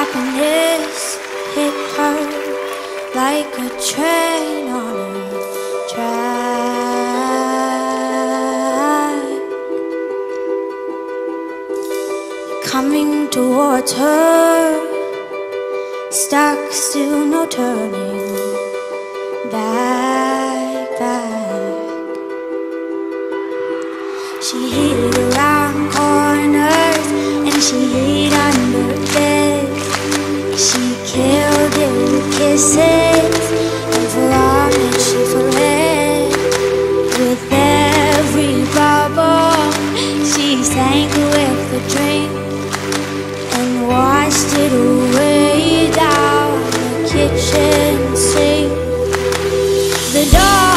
happiness hit her like a train on a track. Coming towards her, stuck, still no turning back, Killed in kisses And for all that she fled With every bubble She sank with the drink And washed it away down the kitchen sink. The door